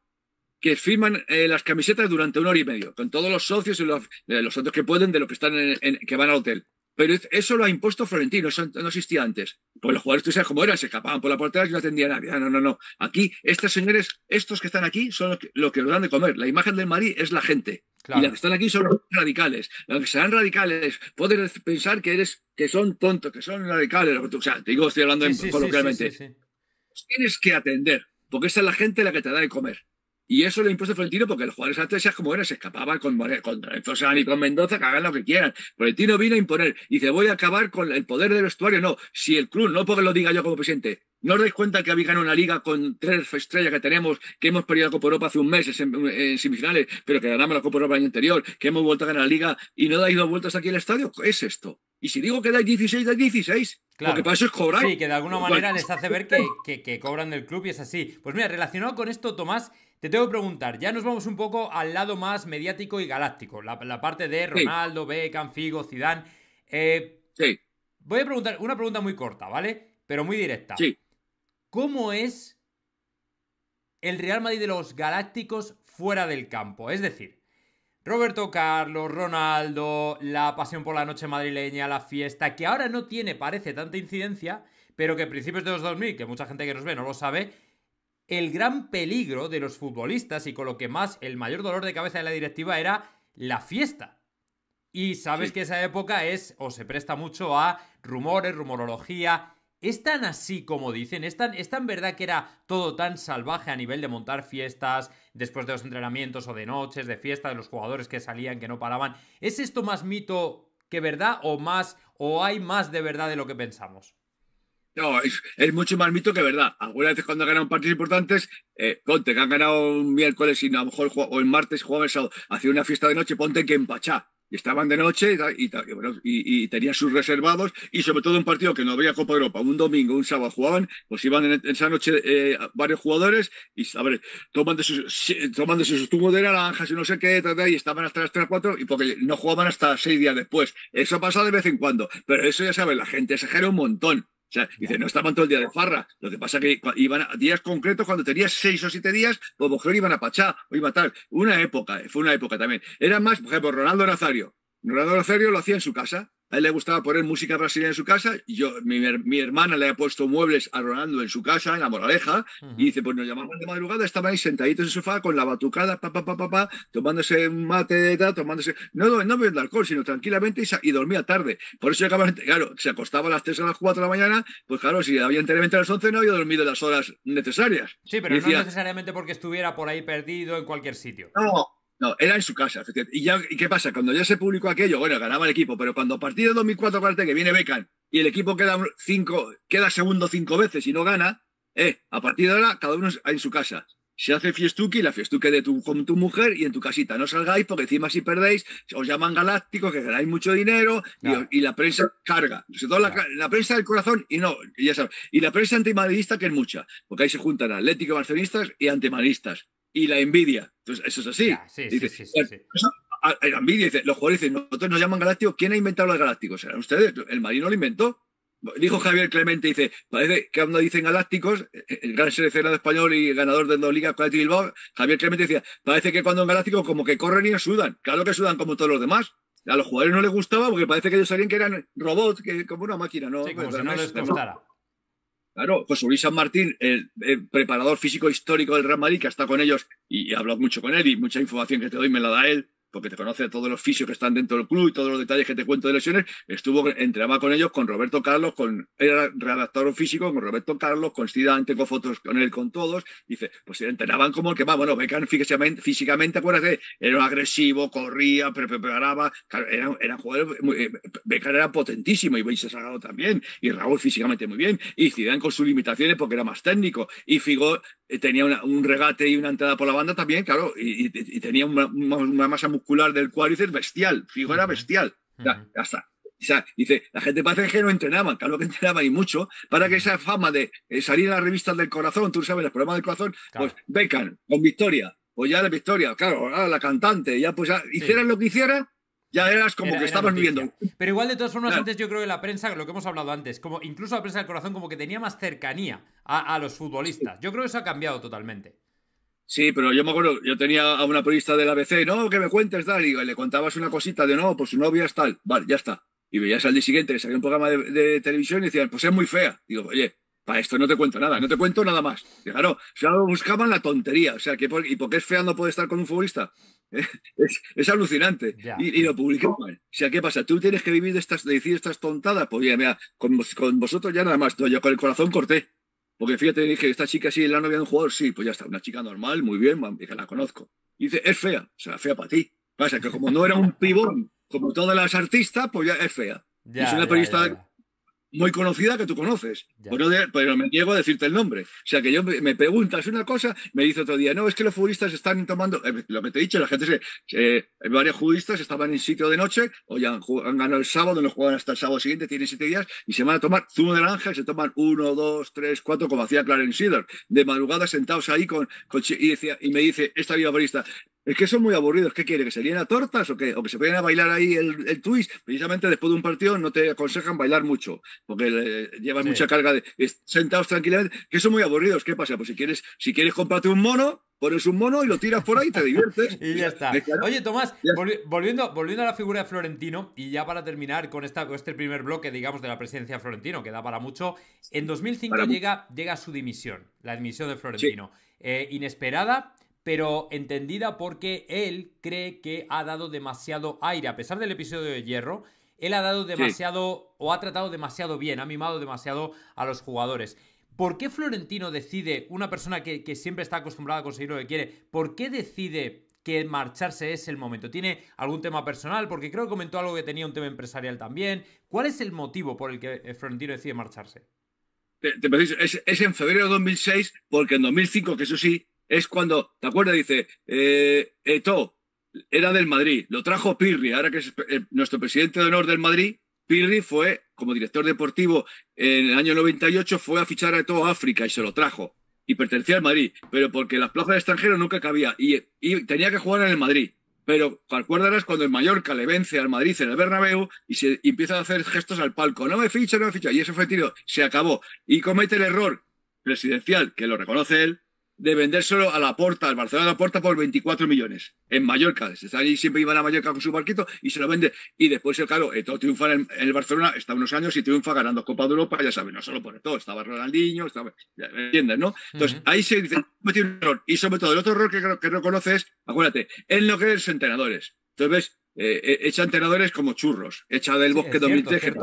que firman eh, las camisetas durante una hora y medio, con todos los socios y los, eh, los otros que pueden de los que están en, en- que van al hotel. Pero es- eso lo ha impuesto Florentino, eso no existía antes. Pues los jugadores, tú sabes cómo era, se escapaban por la portera y no atendía a nadie. Ah, No, no, no. Aquí, estos señores, estos que están aquí, son los que, lo que nos dan de comer. La imagen del Madrid es la gente. Y los que están aquí son radicales. Los que serán radicales pueden pensar que eres, que son tontos, que son radicales. O sea, te digo, estoy hablando coloquialmente. Tienes que atender, porque esa es la gente la que te da de comer. Y eso lo impuso Florentino porque los jugadores antes, ya como era, se escapaban con, con y con Mendoza, que hagan lo que quieran. Florentino vino a imponer. Y dice, voy a acabar con el poder del vestuario. No, si el club, no porque lo diga yo como presidente, ¿No os dais cuenta que había ganado una liga con tres estrellas que tenemos, que hemos perdido la Copa Europa hace un mes en, semifinales, pero que ganamos la Copa Europa el año anterior, que hemos vuelto a ganar la liga y no dais dos vueltas aquí al estadio? ¿Qué es esto? Y si digo que dais 16, dais 16. Claro. Porque para eso es cobrar. Sí, que de alguna manera les hace ver que, que, cobran del club y es así. Pues mira, relacionado con esto, Tomás, te tengo que preguntar, ya nos vamos un poco al lado más mediático y galáctico, la, parte de Ronaldo, Beckham, Figo, Zidane. Eh, sí. Voy a preguntar una pregunta muy corta, ¿vale? Pero muy directa. Sí. ¿Cómo es el Real Madrid de los Galácticos fuera del campo? Es decir, Roberto Carlos, Ronaldo, la pasión por la noche madrileña, la fiesta, que ahora no tiene, parece, tanta incidencia, pero que a principios de los 2000, que mucha gente que nos ve no lo sabe, el gran peligro de los futbolistas y con lo que más el mayor dolor de cabeza de la directiva era la fiesta. Y sabes que esa época es o se presta mucho a rumores, rumorología. ¿Es tan así como dicen? ¿Es tan, ¿Es tan verdad que era todo tan salvaje a nivel de montar fiestas después de los entrenamientos o de noches, de fiesta, de los jugadores que salían, que no paraban? ¿Es esto más mito que verdad o más o hay más de verdad de lo que pensamos? No, es, mucho más mito que verdad. Algunas veces cuando ganan partidos importantes, eh, ponte que han ganado un miércoles y a lo mejor o el martes juegan el sábado, hacía una fiesta de noche, ponte que empachá. Y estaban de noche y, y, tenían sus reservados y sobre todo un partido que no había Copa Europa, un domingo, un sábado jugaban, pues iban en, esa noche eh, varios jugadores y a ver, tomando sus, tomando sus zumos de naranjas y no sé qué, y estaban hasta las 3 4 y porque no jugaban hasta 6 días después. Eso pasa de vez en cuando, pero eso ya sabes, la gente exagera un montón. O sea, dice, no estaban todo el día de farra. Lo que pasa es que iban a días concretos, cuando tenías seis o siete días, pues mejor iban a Pachá o iban a tal. Una época, fue una época también. Era más, por ejemplo, Ronaldo Nazario. Ronaldo Nazario lo hacía en su casa. A él le gustaba poner música brasileña en su casa. Yo, mi, hermana le ha puesto muebles a Ronaldo en su casa, en la Moraleja. Y dice, pues nos llamaban de madrugada, estaban ahí sentaditos en el sofá con la batucada, pa, pa, pa, pa, tomándose un mate, tomándose... No, no, no bebiendo alcohol, sino tranquilamente y, dormía tarde. Por eso acaban, claro, se acostaba a las 3 a las 4 de la mañana, pues claro, si había enteramente a las 11 no había dormido las horas necesarias. Sí, pero no necesariamente porque estuviera por ahí perdido en cualquier sitio. No, no, era en su casa. Y, ya, ¿Y qué pasa? Cuando ya se publicó aquello, bueno, ganaba el equipo, pero cuando a partir de 2004 parece que viene Beckham y el equipo queda, cinco, queda segundo cinco veces y no gana, eh, a partir de ahora cada uno en su casa. Se hace fiestuki, la fiestuque de tu, con tu mujer y en tu casita. No salgáis porque encima si perdéis os llaman galácticos, que ganáis mucho dinero y, la prensa carga. la, prensa del corazón y no, ya sabes. Y la prensa antimadridista que es mucha, porque ahí se juntan atléticos, barcelonistas y antimadridistas y la envidia. Entonces, eso es así. la envidia dice, los jugadores dicen, nosotros nos llaman galácticos. ¿Quién ha inventado los galácticos? ¿Serán ustedes? El marino lo inventó. Dijo Javier Clemente, dice, parece que cuando dicen galácticos, el gran seleccionado español y ganador de dos ligas con Bilbao, Javier Clemente decía, parece que cuando en galácticos como que corren y sudan. Claro que sudan como todos los demás. A los jugadores no les gustaba porque parece que ellos sabían que eran robots, que como una máquina, ¿no? como si no les. Claro, José Luis San Martín, el, preparador físico histórico del Real Madrid, que está con ellos y he hablado mucho con él y mucha información que te doy me la da él porque te conoce todos los fisios que están dentro del club y todos los detalles que te cuento de lesiones, estuvo, entrenaba con ellos, con Roberto Carlos, con, era redactor físico, con Roberto Carlos, con tengo fotos con él, con todos, dice, pues entrenaban como el que va, bueno, Beckham físicamente, físicamente acuérdate, era agresivo, corría, preparaba, era, era jugador, eh, Beckham era potentísimo, y se Salgado también, y Raúl físicamente muy bien, y Zidane con sus limitaciones porque era más técnico, y Figo eh, tenía un regate y una entrada por la banda también, claro, y, tenía una, masa muscular del cuádriceps bestial, Figo era bestial, ya, está. O sea, dice, la gente parece que no entrenaban, claro que *laughs* entrenaban y mucho, para que esa fama de eh, salir en las revistas del corazón, tú sabes, los problemas del corazón, pues becan con Victoria, pues ya de Victoria, claro, la cantante, ya pues ya, hicieran lo que hicieran, ya eras como que estabas viviendo. Pero igual de todas formas, antes yo creo que la prensa, lo que hemos hablado antes, como incluso la prensa del corazón, como que tenía más cercanía a, los futbolistas. Yo creo que eso ha cambiado totalmente. Sí, pero yo me acuerdo, yo tenía a una periodista del ABC, no, que me cuentes, tal, y le contabas una cosita de no, pues su novia es tal, vale, ya está. Y veías al día siguiente que salía un programa de, televisión y decían, pues es muy fea. Digo, oye, para esto no te cuento nada, no te cuento nada más. claro, solo buscaban la tontería. O sea, que ¿y por qué es fea no puede estar con un futbolista? *laughs* Es, alucinante. Y, lo publicaban. O sea, ¿qué pasa? Tú tienes que vivir de, estas, decir estas tontadas. Pues ya, mira, con, vosotros ya nada más. yo con el corazón corté. Porque fíjate, dije, esta chica sí, la novia de un jugador, sí, pues ya está, una chica normal, muy bien, dije, la conozco. Y dice, es fea, sea, fea para ti. Pasa que como no era un pibón, como todas las artistas, pues ya es fea. es una periodista muy conocida que tú conoces, pero, pero, me niego a decirte el nombre. O sea, que yo me, preguntas una cosa, me dice otro día, no, es que los futbolistas están tomando, eh, lo que te he dicho, la gente se, eh, varios futbolistas estaban en sitio de noche, o ya han, ganado el sábado, no juegan hasta el sábado siguiente, tienen siete días, y se van a tomar zumo de naranja, y se toman uno, dos, tres, cuatro, como hacía Clarence Seedor, de madrugada sentados ahí con, y, decía, y me dice, esta viva futbolista, es que son muy aburridos. ¿Qué quiere? ¿Que se líen a tortas o qué? ¿O que se vayan a bailar ahí el, twist? Precisamente después de un partido no te aconsejan bailar mucho, porque llevas mucha carga de sentados tranquilamente, que son muy aburridos. ¿Qué pasa? Pues si quieres, si quieres comprarte un mono, pones un mono y lo tiras por ahí y te diviertes. *laughs* y ya está. Oye, Tomás, volviendo, volviendo a la figura de Florentino, y ya para terminar con, esta, este primer bloque, digamos, de la presidencia de Florentino, que da para mucho, en 2005 llega, llega su dimisión, la dimisión de Florentino. Eh, inesperada, pero entendida porque él cree que ha dado demasiado aire. A pesar del episodio de Hierro, él ha dado demasiado o ha tratado demasiado bien, ha mimado demasiado a los jugadores. ¿Por qué Florentino decide, una persona que, siempre está acostumbrada a conseguir lo que quiere, por qué decide que marcharse es el momento? ¿Tiene algún tema personal? Porque creo que comentó algo que tenía un tema empresarial también. ¿Cuál es el motivo por el que eh, Florentino decide marcharse? es, es, en febrero de 2006, porque en 2005, que eso sí, es cuando, ¿te acuerdas? Dice, eh, Eto era del Madrid, lo trajo Pirri, ahora que es eh, nuestro presidente de honor del Madrid, Pirri fue, como director deportivo en el año 98, fue a fichar a Eto África y se lo trajo. Y pertenecía al Madrid, pero porque las plazas de extranjeros nunca cabía y, tenía que jugar en el Madrid. Pero acuérdalas cuando el Mallorca le vence al Madrid en el Bernabéu y se empieza a hacer gestos al palco. No me ficha, no me ficha. Y eso fue tiro. Se acabó. Y comete el error presidencial, que lo reconoce él, de vender solo a la Porta, al Barcelona de la Porta por 24 millones. En Mallorca. Allí siempre iban a Mallorca con su barquito y se lo vende. Y después, claro, todo triunfa en, el Barcelona, está unos años y triunfa ganando Copa de Europa, ya sabes, no solo por todo, estaba Ronaldinho, estaba, ¿me entiendes, no? Entonces, ahí se dice, un error. Y sobre todo, el otro error que, que reconoce es, acuérdate, él no quiere entrenadores. Entonces, ves, eh, eh, echa entrenadores como churros, echa del bosque 2003.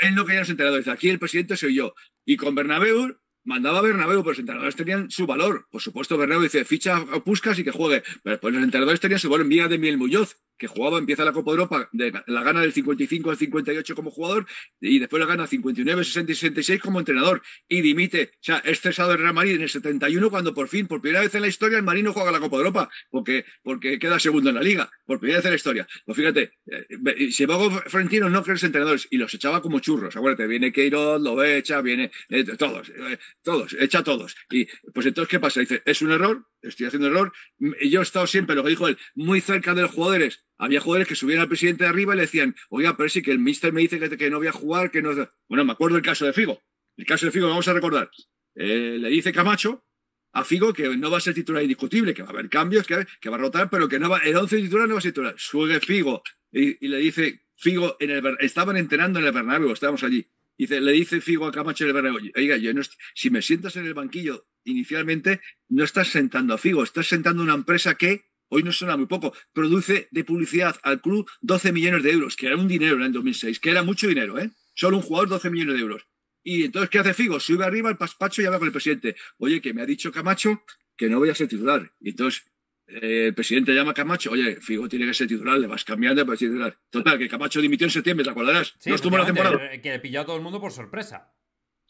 Él no quería los entrenadores. Aquí el presidente soy yo. Y con Bernabéu mandaba a Bernabéu, pero los entrenadores tenían su valor. Por supuesto, Bernabéu dice, ficha a Puskas y que juegue. Pero después los entrenadores tenían su valor. Mira de Miel Muñoz, que jugaba, empieza la Copa de Europa, la gana del 55 al 58 como jugador y después la gana 59, 60 y 66 como entrenador y dimite. O sea, es cesado del Real Madrid en el 71 cuando por fin, por primera vez en la historia, el Marino juega la Copa de Europa porque, porque queda segundo en la liga. Por primera vez en la historia. Pues fíjate, eh, si luego Florentino no crees entrenadores y los echaba como churros. Acuérdate, viene Queiroz, lo echa, viene eh, todos, eh, todos, echa todos. Y pues entonces, ¿qué pasa? Dice, es un error, estoy haciendo error. Yo he estado siempre, lo que dijo él, muy cerca de los jugadores había jugadores que subían al presidente de arriba y le decían, oiga, pero sí que el mister me dice que, no voy a jugar, que no. Bueno, me acuerdo el caso de Figo. El caso de Figo, vamos a recordar. Eh, le dice Camacho a Figo que no va a ser titular indiscutible, que va a haber cambios, que, que va a rotar, pero que no va, el 11 titular no va a ser titular. Sube Figo y, le dice, Figo, en el, estaban entrenando en el Bernabéu, estábamos allí. Dice, le dice Figo a Camacho en el Bernabéu, oiga, yo no si me sientas en el banquillo inicialmente, no estás sentando a Figo, estás sentando a una empresa que hoy no suena muy poco, produce de publicidad al club 12 millones de euros, que era un dinero en el 2006, que era mucho dinero, ¿eh? Solo un jugador 12 millones de euros. Y entonces, ¿qué hace Figo? Sube arriba al paspacho y habla con el presidente. Oye, que me ha dicho Camacho que no voy a ser titular. Y entonces eh, el presidente llama a Camacho, oye, Figo tiene que ser titular, le vas cambiando para ser titular. Total, que Camacho dimitió en septiembre, ¿te acordarás? no estuvo la temporada. Que le pilló a todo el mundo por sorpresa.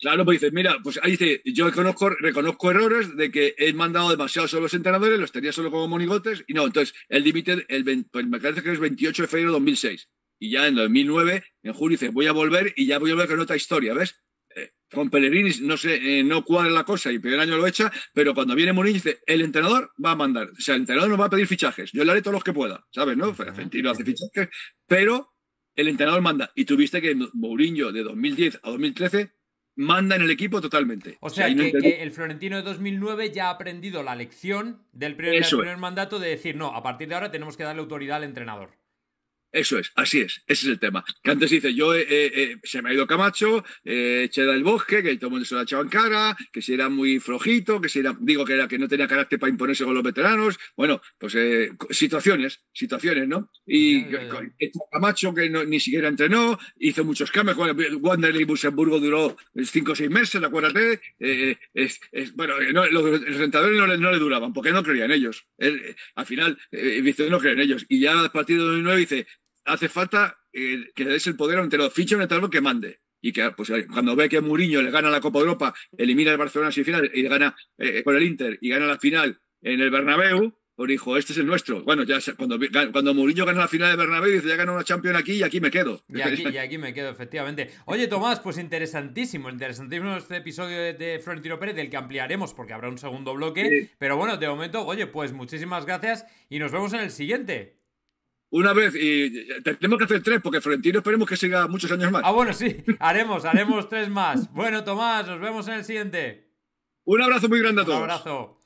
Claro, pues dices, mira, pues ahí dice, yo reconozco, reconozco errores de que he mandado demasiado solo los entrenadores, los tenía solo como monigotes, y no, entonces, el límite, el, pues me parece que es 28 de febrero de 2006. Y ya en 2009, en julio, dice, voy a volver y ya voy a volver con otra historia, ¿ves? Eh, con Pellegrini, no sé, eh, no cuadra la cosa y el primer año lo echa, pero cuando viene Mourinho dice, el entrenador va a mandar, o sea, el entrenador nos va a pedir fichajes, yo le haré todos los que pueda, ¿sabes? ¿No? Argentino hace fichajes, pero el entrenador manda. Y tuviste que Mourinho de 2010 a 2013 manda en el equipo totalmente. O sea, que, el Florentino de 2009 ya ha aprendido la lección del primer, primer mandato de decir, no, a partir de ahora tenemos que darle autoridad al entrenador. Eso es, así es, ese es el tema. Que antes dice, yo se me ha ido Camacho, eh, Cheda del Bosque, que todo el mundo se lo ha echado en cara, que si era muy flojito, que si era, digo que era que no tenía carácter para imponerse con los veteranos. Bueno, pues eh, situaciones, situaciones, ¿no? Y Camacho, que ni siquiera entrenó, hizo muchos cambios. Wanderley Busenburgo duró cinco o seis meses, acuérdate. Eh, es, bueno, los, rentadores no le, no le, duraban, porque no creían ellos. al final, dice, no creen ellos. Y ya a partir de 2009 dice, hace falta eh, que le des el poder a un entrenador, ficha un entrenador que mande. Y que pues, cuando ve que Mourinho le gana la Copa de Europa, elimina el Barcelona en final y gana eh, con el Inter y gana la final en el Bernabéu, pues dijo, este es el nuestro. Bueno, ya cuando, cuando Mourinho gana la final de Bernabéu, dice, ya gana una Champions aquí y aquí me quedo. Y aquí, *laughs* y aquí me quedo, efectivamente. Oye, Tomás, pues interesantísimo, interesantísimo este episodio de, Florentino Pérez, del que ampliaremos porque habrá un segundo bloque. Pero bueno, de momento, oye, pues muchísimas gracias y nos vemos en el siguiente una vez y tenemos que hacer tres porque Florentino esperemos que siga muchos años más. Ah, bueno, sí, haremos, haremos tres más. Bueno, Tomás, nos vemos en el siguiente. Un abrazo muy grande a todos. Un abrazo.